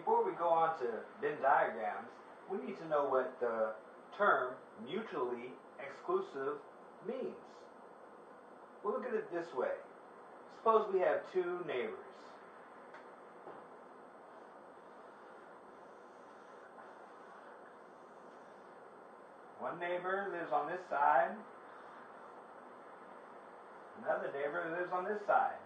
before we go on to Venn diagrams, we need to know what the term mutually exclusive means. We'll look at it this way. Suppose we have two neighbors. One neighbor lives on this side. Another neighbor lives on this side.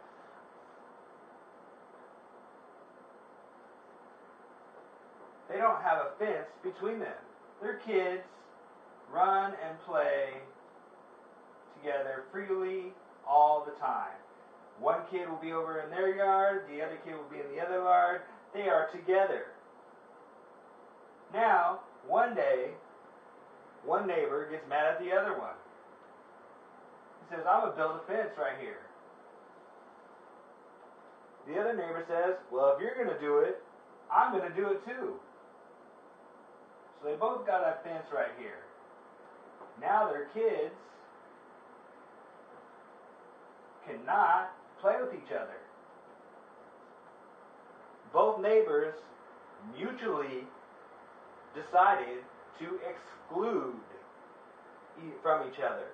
They don't have a fence between them. Their kids run and play together freely all the time. One kid will be over in their yard, the other kid will be in the other yard. They are together. Now, one day, one neighbor gets mad at the other one. He says, I'm going to build a fence right here. The other neighbor says, Well, if you're going to do it, I'm going to do it too. So they both got a fence right here. Now their kids cannot play with each other. Both neighbors mutually decided to exclude from each other.